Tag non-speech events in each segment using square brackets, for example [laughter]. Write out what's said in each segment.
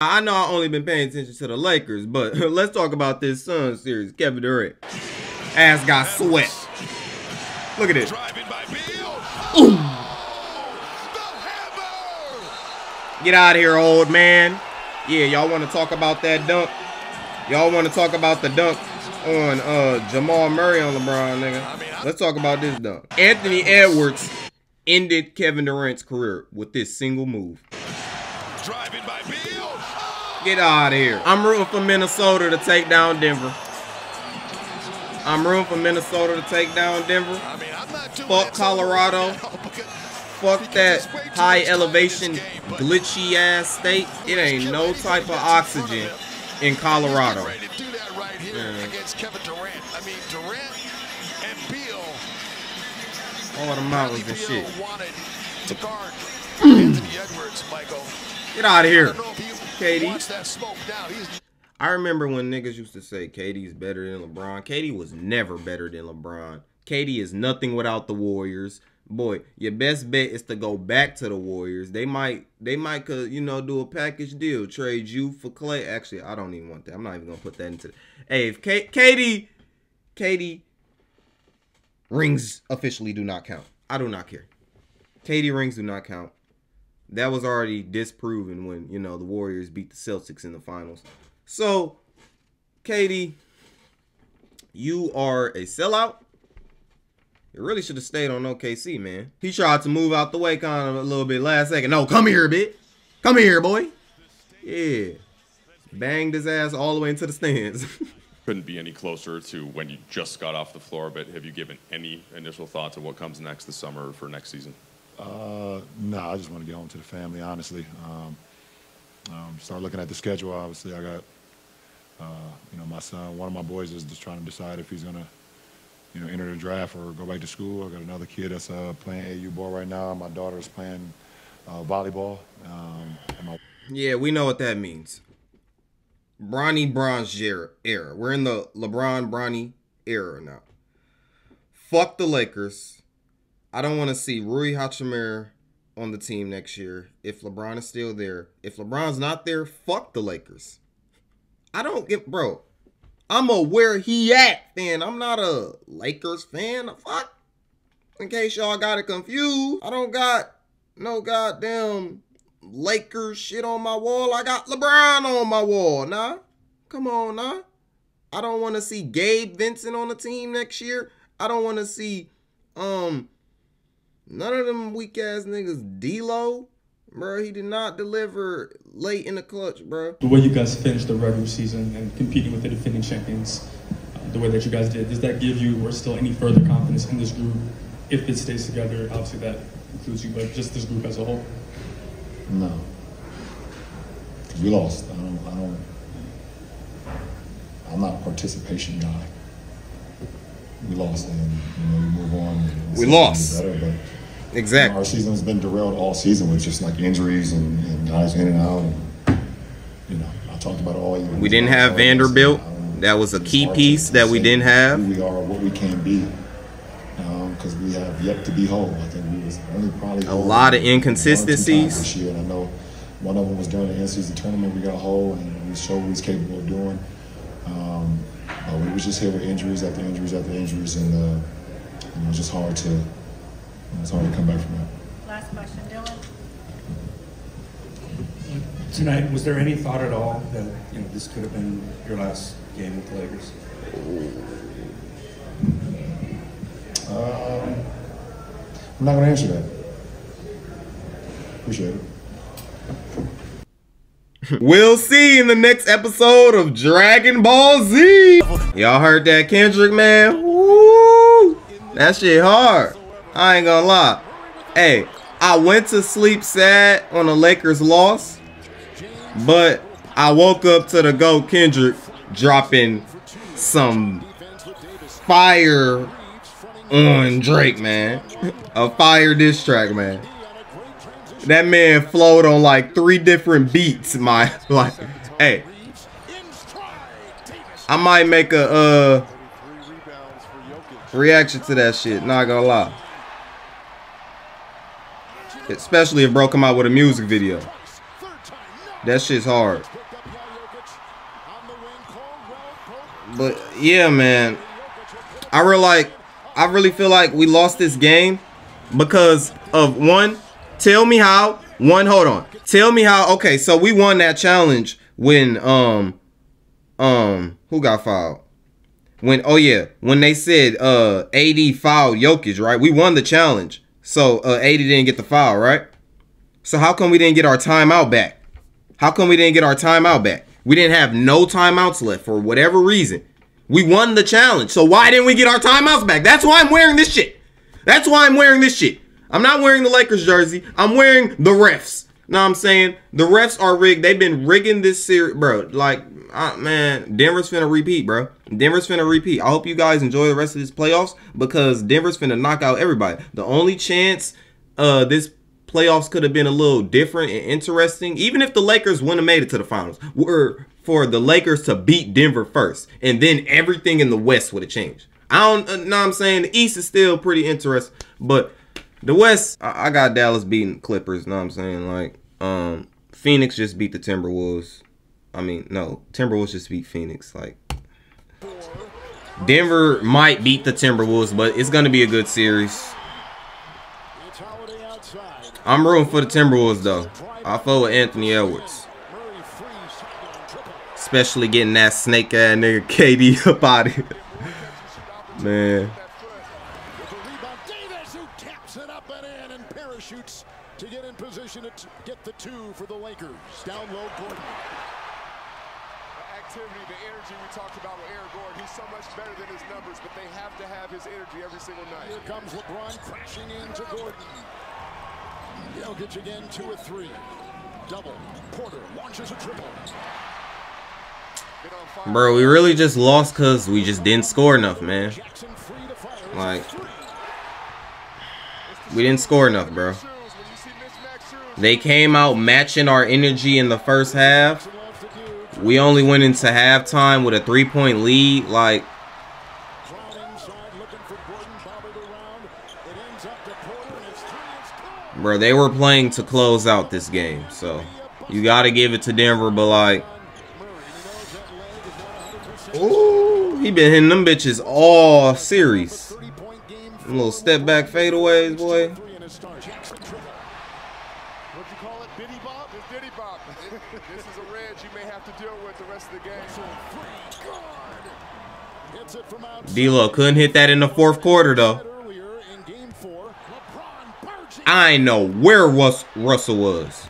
I know I only been paying attention to the Lakers, but [laughs] let's talk about this Suns series. Kevin Durant. Ass got sweat. Look at it. Get out of here, old man. Yeah, y'all want to talk about that dunk? Y'all want to talk about the dunk on uh, Jamal Murray on LeBron, nigga? Let's talk about this dunk. Anthony Edwards ended Kevin Durant's career with this single move. Get out of here. I'm rooting for Minnesota to take down Denver. I'm rooting for Minnesota to take down Denver. Fuck Colorado. [laughs] Fuck that high elevation glitchy ass state. It ain't no type of oxygen in Colorado. Yeah. All the mountains and shit. [clears throat] Get out of here, KD. I remember when niggas used to say KD's better than LeBron. KD was never better than LeBron. KD is nothing without the Warriors. Boy, your best bet is to go back to the Warriors. They might, they might, could you know, do a package deal, trade you for Clay. Actually, I don't even want that. I'm not even gonna put that into. Hey, if K- KD, KD rings officially do not count. I do not care. KD rings do not count. That was already disproven when you know the Warriors beat the Celtics in the finals. So, KD, you are a sellout. You really should have stayed on OKC, man. He tried to move out the way kind of a little bit last second. No, come here, bit. Come here, boy. Yeah. Banged his ass all the way into the stands. [laughs] Couldn't be any closer to when you just got off the floor, but have you given any initial thoughts of what comes next this summer for next season? Uh, no, I just want to get home to the family, honestly. Um, um, start looking at the schedule. Obviously, I got, uh, you know, my son. One of my boys is just trying to decide if he's gonna, you know, enter the draft or go back to school. I got another kid that's uh, playing AU ball right now. My daughter's playing uh, volleyball. Um, my... yeah, we know what that means. Bronny Bronze era. We're in the LeBron Bronny era now. Fuck the Lakers. I don't want to see Rui Hachimura on the team next year if LeBron is still there. If LeBron's not there, fuck the Lakers. I don't get, bro. I'm a where he at fan. I'm not a Lakers fan. Fuck. In case y'all got it confused, I don't got no goddamn Lakers shit on my wall. I got LeBron on my wall. Nah, come on, nah. I don't want to see Gabe Vincent on the team next year. I don't want to see um None of them weak ass niggas. D'Lo, bro, he did not deliver late in the clutch, bro. The way you guys finished the regular season and competing with the defending champions, uh, the way that you guys did, does that give you or still any further confidence in this group if it stays together? Obviously, that includes you, but just this group as a whole. No, because we lost. I don't. I don't. I'm not a participation guy. We lost, and you know, we move on. We lost. Better, but Exactly. You know, our season has been derailed all season with just like injuries and, and guys in and out. And, you know, I talked about it all year. We didn't have Vanderbilt. That was a key piece that we didn't have. We are, what we can be, because um, we have yet to be whole. I think we was only probably a lot of inconsistencies this year. And I know one of them was during the NCAA tournament. We got whole and we showed what we was capable of doing. Um, but we was just hit with injuries after injuries after injuries, and uh, you know, just hard to it's hard to come back from that. Last question, Dylan. Tonight, was there any thought at all that you know this could have been your last game with the Lakers? Um, I'm not going to answer that. Appreciate it. We'll see in the next episode of Dragon Ball Z. Y'all heard that Kendrick, man? Woo! That shit hard. I ain't gonna lie. Hey, I went to sleep sad on the Lakers loss, but I woke up to the GOAT Kendrick dropping some fire on Drake, man. A fire diss track, man. That man flowed on like three different beats, [laughs] my like hey. I might make a uh reaction to that shit, not gonna lie. Especially if bro come out with a music video. That shit's hard. But yeah, man. I really like I really feel like we lost this game because of one, tell me how. One, hold on. Tell me how okay, so we won that challenge when um um who got fouled? When oh yeah, when they said uh AD fouled Jokic, right? We won the challenge. So uh AD didn't get the foul, right? So how come we didn't get our timeout back? How come we didn't get our timeout back? We didn't have no timeouts left for whatever reason. We won the challenge. So why didn't we get our timeouts back? That's why I'm wearing this shit. That's why I'm wearing this shit. I'm not wearing the Lakers jersey. I'm wearing the refs. Know what I'm saying? The refs are rigged. They've been rigging this series, bro. Like, uh, man, Denver's finna repeat, bro. Denver's finna repeat. I hope you guys enjoy the rest of this playoffs because Denver's finna knock out everybody. The only chance uh this playoffs could have been a little different and interesting, even if the Lakers wouldn't have made it to the finals, were for the Lakers to beat Denver first, and then everything in the West would have changed. I don't uh, know I'm saying. The East is still pretty interesting, but the West, I, I got Dallas beating Clippers. Know what I'm saying? Like, um, Phoenix just beat the Timberwolves. I mean, no, Timberwolves just beat Phoenix. Like, Denver might beat the Timberwolves, but it's gonna be a good series. I'm rooting for the Timberwolves though. I fought with Anthony Edwards. Especially getting that snake ass nigga [laughs] KD up out of here. Man. To get in position to get the two for the Lakers. Down low, Gordon. The activity, the energy we talked about with Aaron Gordon, he's so much better than his numbers, but they have to have his energy every single night. Here comes LeBron crashing into Gordon. Jokic again, two or three. Double. Porter launches a triple. Bro, we really just lost because we just didn't score enough, man. Like, we didn't score enough, bro. They came out matching our energy in the first half. We only went into halftime with a three-point lead. Like, bro, they were playing to close out this game. So, you got to give it to Denver. But, like, ooh, he been hitting them bitches all series. A little step back fadeaways, boy. what do you call it didi bop [laughs] this is a red you may have to deal with the rest of the game. D'Lo couldn't hit that in the fourth quarter though. I know where Russ Russell was.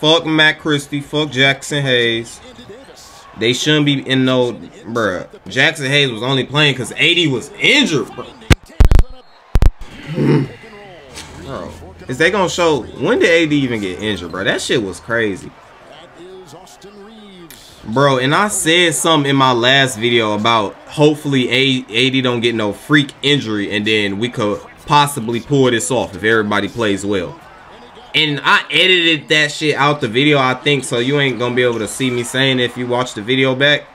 Fuck Max Christie. Fuck Jaxson Hayes. They shouldn't be in no, bruh. Jaxson Hayes was only playing because AD was injured, bro. bro. Is they gonna show when did AD even get injured, bro? That shit was crazy. Bro, and I said something in my last video about hopefully AD don't get no freak injury and then we could possibly pull this off if everybody plays well. And I edited that shit out the video, I think, so you ain't gonna be able to see me saying if you watch the video back.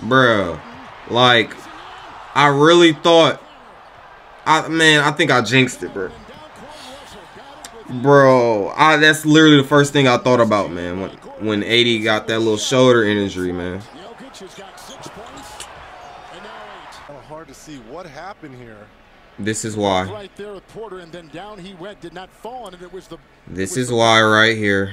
Bro, like, I really thought, I man, I think I jinxed it, bro. Bro, I, that's literally the first thing I thought about, man, when, when AD got that little shoulder injury, man. Hard to see what happened here. This is why. Right there with Porter, and then down he went, did not fall, and it was the. This is why right here.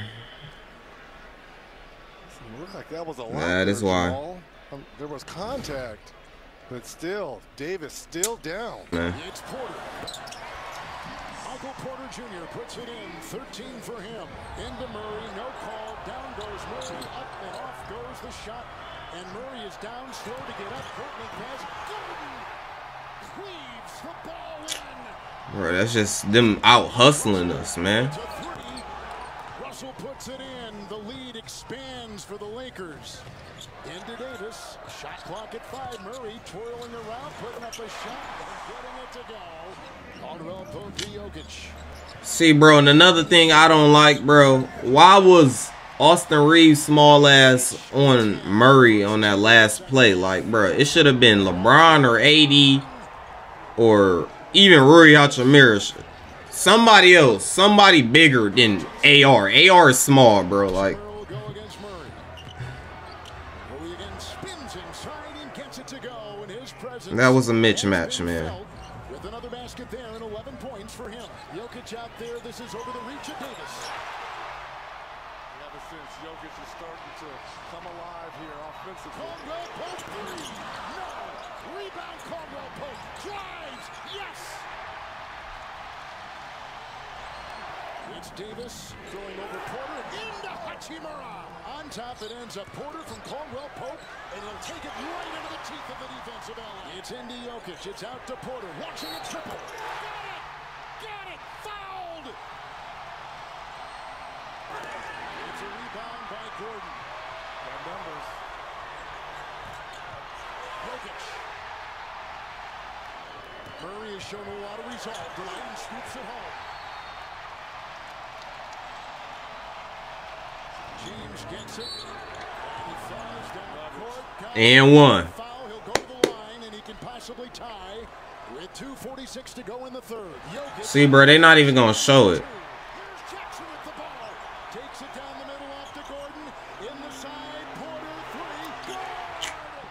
Like that was a that is why. Um, there was contact, but still, Davis still down. Man. It's Porter. Michael Porter Jr. puts it in. 13 for him. Into Murray. No call. Down goes Murray. Up and off goes the shot. And Murray is down slow to get up. Courtney pass. Gordon cleaves the ball in. Bro, that's just them out hustling us, man. Russell puts it in. The lead expands for the Lakers. Into Davis. Shot clock at five. Murray twirling around, putting up a shot and getting it to go. Caldwell Pope to Jokic. See, bro, and another thing I don't like, bro, why was Austin Reaves small ass on Murray on that last play? Like, bro, it should have been LeBron or AD or even Rui Hachimura Somebody else. Somebody bigger than AR. AR is small, bro. Like. That was a has mismatch, man. With another basket there and 11 points for him. Jokic out there. This is over the reach of Davis. Ever since Jokic is starting to come alive here offensively. Rebound Caldwell Pope. Drives. Yes. It's Davis throwing over Porter into Hachimura. On top it ends up Porter from Caldwell Pope, and he'll take it right into the teeth of the defensive element. It's into Jokic. It's out to Porter. Watching it triple. Got it. Got it. Fouled. It's a rebound by Gordon. Got numbers. Jokic. Murray has shown a lot of resolve tonight and scoops it home. James gets it. And he flies down court. And one. foul. He'll go to the line and he can possibly tie with 2.46 to go in the third. See, bro, they're not even gonna show it. Here's Jackson with the ball. Takes it down the middle off to Gordon. In the side, Porter, three.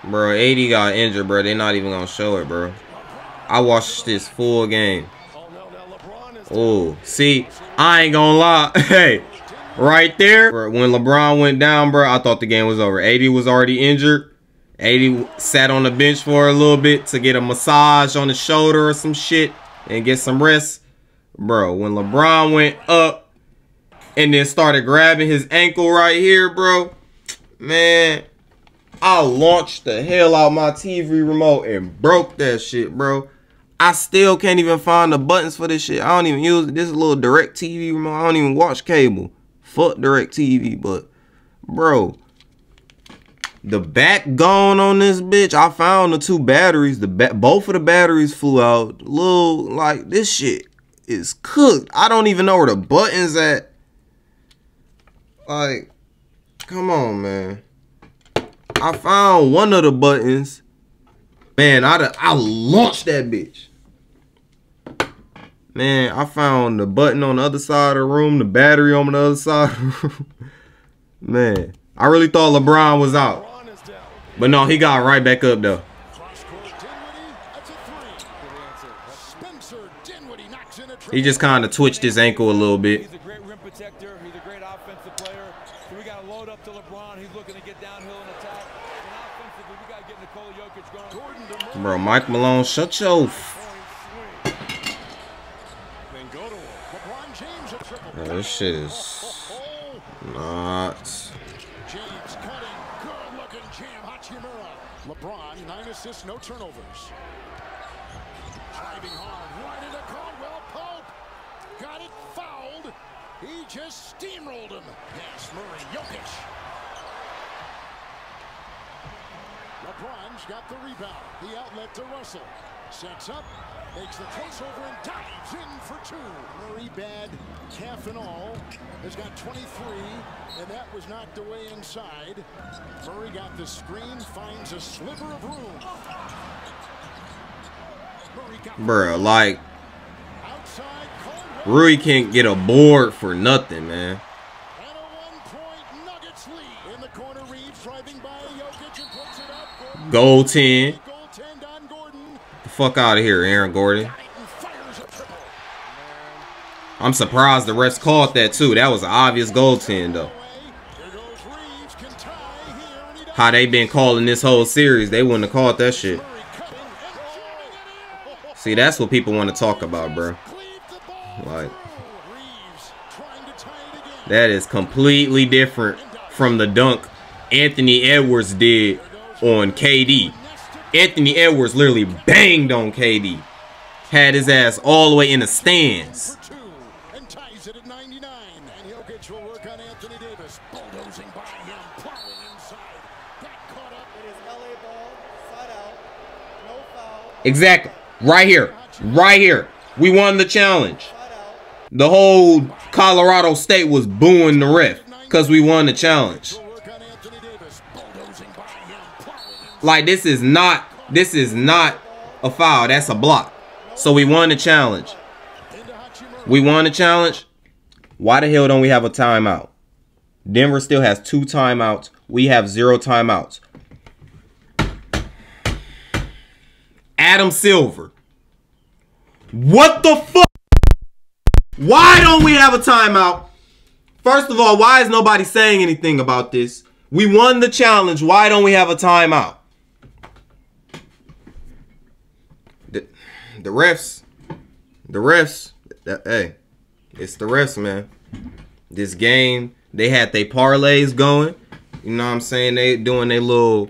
Good. Bro, AD got injured, bro. They're not even gonna show it, bro. I watched this full game. Oh, see, I ain't gonna lie. [laughs] hey, right there, when LeBron went down, bro, I thought the game was over. AD was already injured. AD sat on the bench for a little bit to get a massage on the shoulder or some shit and get some rest. Bro, when LeBron went up and then started grabbing his ankle right here, bro, man, I launched the hell out my TV remote and broke that shit, bro. I still can't even find the buttons for this shit. I don't even use it. This is a little DirecTV remote. I don't even watch cable. Fuck DirecTV, but bro. The back gone on this bitch. I found the two batteries. The ba- both of the batteries flew out. Little like this shit is cooked. I don't even know where the buttons at. Like, come on, man. I found one of the buttons. Man, I I launched that bitch. Man, I found the button on the other side of the room, the battery on the other side. [laughs] Man, I really thought LeBron was out. But no, he got right back up though. He just kind of twitched his ankle a little bit. He's a great rim protector. He's a great offensive player. So we got to load up to LeBron. He's looking to get downhill and attack. And offensively, we got to get Nikola Jokic going. Gordon to Murray. Bro, Mike Malone, shut your. James. Bro, this shit is Oh, not. James cutting. Good looking jam. Hachimura. LeBron, nine assists, no turnovers. Driving hard. Right into Caldwell Pope. Got it fouled. He just steamrolled him. Yes, Murray. Jokic. LeBron's got the rebound. The outlet to Russell. Sets up, makes the crossover and dives in for two. Murray bad, calf and all, has got 23, and that was knocked away inside. Murray got the screen, finds a sliver of room. Bro, like, Rui can't get a board for nothing, man. And a one-point Nuggets lead. In the corner, Reaves driving by Jokic and puts it up. Gordon Goal 10. goaltend on Gordon. The fuck out of here, Aaron Gordon. I'm surprised the refs called that too. That was an obvious goaltend though. How they been calling this whole series, they wouldn't have called that shit. See, that's what people want to talk about, bro. Like, that is completely different from the dunk Anthony Edwards did on KD. Anthony Edwards literally banged on KD. Had his ass all the way in the stands. and ties it at 99. And Jokic will work on Anthony Davis. Bulldozing by him, plowing inside. Got caught up. It is LA ball, side out, no foul, Exactly. Right here. Right here. We won the challenge. The whole Colorado State was booing the ref because we won the challenge. Will work on Anthony Davis. Bulldozing by him, plowing inside. Like this is not this is not a foul. That's a block. So we won the challenge. We won the challenge. Why the hell don't we have a timeout? Denver still has two timeouts. We have zero timeouts. Adam Silver. What the fuck? Why don't we have a timeout? First of all, why is nobody saying anything about this? We won the challenge. Why don't we have a timeout? The refs. The refs. that- hey, it's the refs, man. This game, they had their parlays going. You know what I'm saying? They doing their little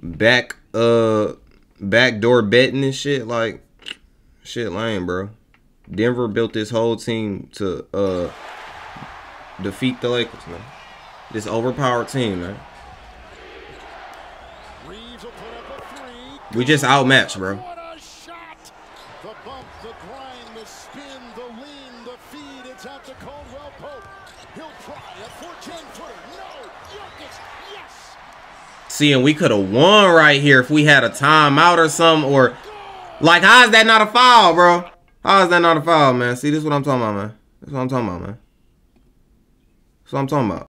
back uh backdoor betting and shit. Like shit lame, bro. Denver built this whole team to uh defeat the Lakers, man. This overpowered team, man. Reaves will put up a three. We just outmatched, bro. What a shot! The bump, the grind, the spin, the lean, the feed. It's out to Caldwell Pope. He'll try a 410 footer. No! Jokic, yes! See, and we could have won right here if we had a timeout or something, or like, how is that not a foul, bro? How is that not a foul, man? See, this is what I'm talking about, man. That's what I'm talking about, man. That's what I'm talking about.